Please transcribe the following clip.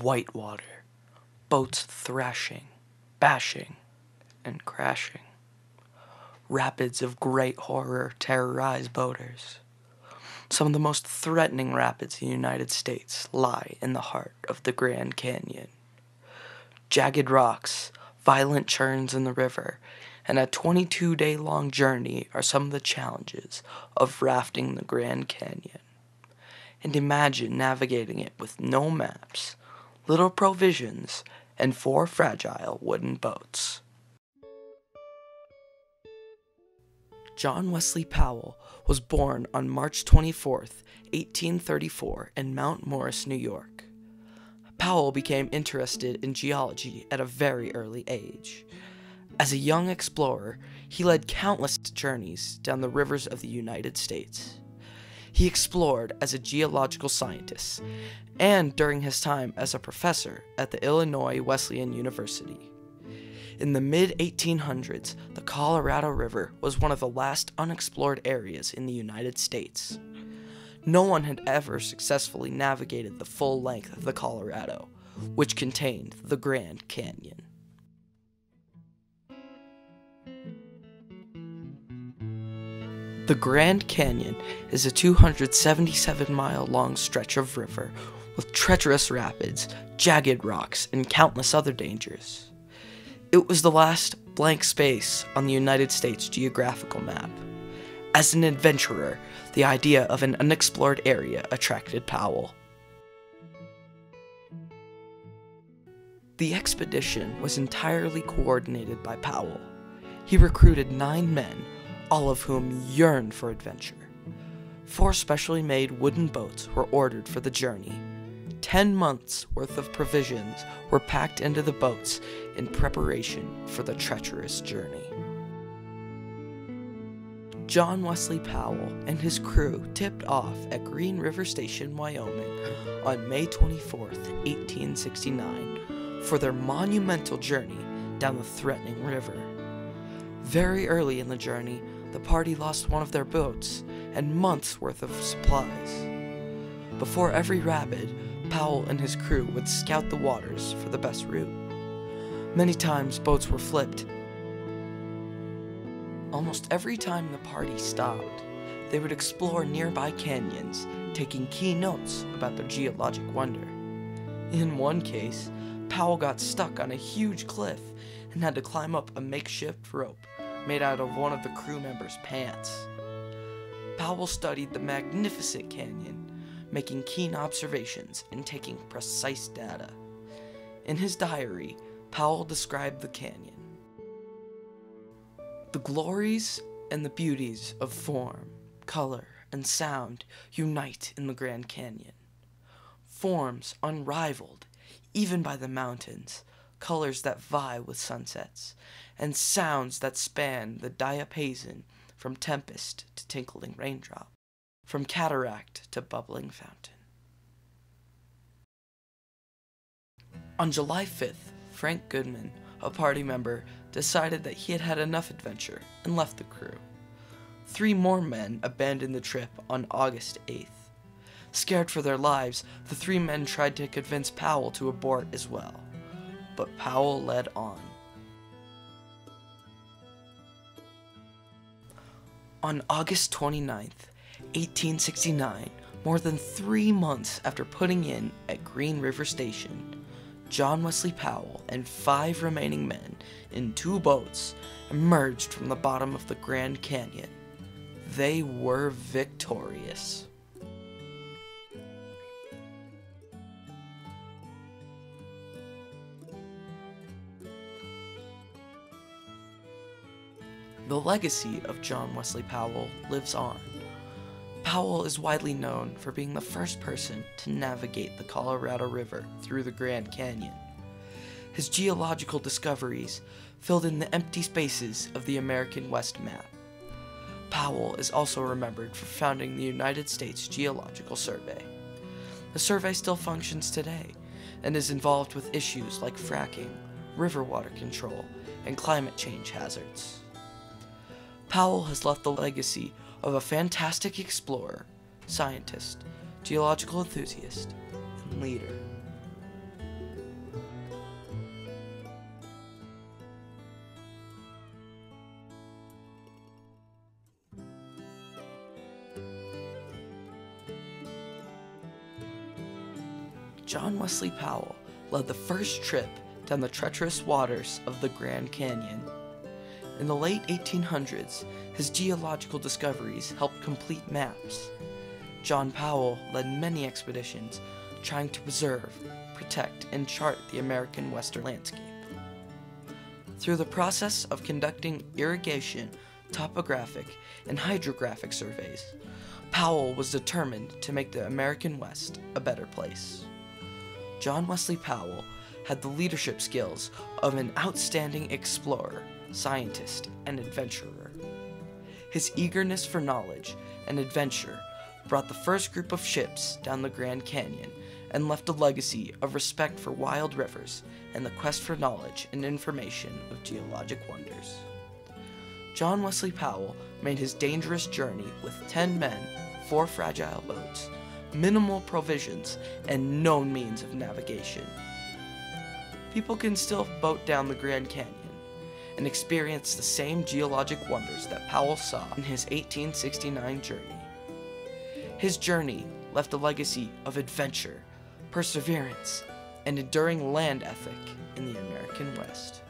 whitewater, boats thrashing, bashing, and crashing. Rapids of great horror terrorize boaters. Some of the most threatening rapids in the United States lie in the heart of the Grand Canyon. Jagged rocks, violent churns in the river, and a 22 day long journey are some of the challenges of rafting the Grand Canyon. And imagine navigating it with no maps, little provisions, and four fragile wooden boats. John Wesley Powell was born on March 24, 1834, in Mount Morris, New York. Powell became interested in geology at a very early age. As a young explorer, he led countless journeys down the rivers of the United States. He explored as a geological scientist and during his time as a professor at the Illinois Wesleyan University. In the mid 1800s, the Colorado River was one of the last unexplored areas in the United States. No one had ever successfully navigated the full length of the Colorado, which contained the Grand Canyon. The Grand Canyon is a 277 mile long stretch of river with treacherous rapids, jagged rocks, and countless other dangers. It was the last blank space on the United States geographical map. As an adventurer, the idea of an unexplored area attracted Powell. The expedition was entirely coordinated by Powell. He recruited nine men all of whom yearned for adventure. Four specially made wooden boats were ordered for the journey. Ten months' worth of provisions were packed into the boats in preparation for the treacherous journey. John Wesley Powell and his crew tipped off at Green River Station, Wyoming on May 24, 1869, for their monumental journey down the threatening river. Very early in the journey, the party lost one of their boats and months worth of supplies. Before every rapid, Powell and his crew would scout the waters for the best route. Many times boats were flipped. Almost every time the party stopped, they would explore nearby canyons, taking key notes about their geologic wonder. In one case, Powell got stuck on a huge cliff and had to climb up a makeshift rope made out of one of the crew members' pants. Powell studied the magnificent canyon, making keen observations and taking precise data. In his diary, Powell described the canyon. The glories and the beauties of form, color, and sound unite in the Grand Canyon. Forms unrivaled, even by the mountains, colors that vie with sunsets, and sounds that span the diapason from tempest to tinkling raindrop, from cataract to bubbling fountain. On July 5th, Frank Goodman, a party member, decided that he had had enough adventure and left the crew. Three more men abandoned the trip on August 8th. Scared for their lives, the three men tried to convince Powell to abort as well but Powell led on. On August 29th, 1869, more than three months after putting in at Green River Station, John Wesley Powell and five remaining men in two boats emerged from the bottom of the Grand Canyon. They were victorious. The legacy of John Wesley Powell lives on. Powell is widely known for being the first person to navigate the Colorado River through the Grand Canyon. His geological discoveries filled in the empty spaces of the American West map. Powell is also remembered for founding the United States Geological Survey. The survey still functions today and is involved with issues like fracking, river water control, and climate change hazards. Powell has left the legacy of a fantastic explorer, scientist, geological enthusiast, and leader. John Wesley Powell led the first trip down the treacherous waters of the Grand Canyon in the late 1800s, his geological discoveries helped complete maps. John Powell led many expeditions trying to preserve, protect, and chart the American western landscape. Through the process of conducting irrigation, topographic, and hydrographic surveys, Powell was determined to make the American West a better place. John Wesley Powell had the leadership skills of an outstanding explorer, scientist, and adventurer. His eagerness for knowledge and adventure brought the first group of ships down the Grand Canyon and left a legacy of respect for wild rivers and the quest for knowledge and information of geologic wonders. John Wesley Powell made his dangerous journey with 10 men, four fragile boats, minimal provisions, and no means of navigation. People can still boat down the Grand Canyon and experience the same geologic wonders that Powell saw in his 1869 journey. His journey left a legacy of adventure, perseverance, and enduring land ethic in the American West.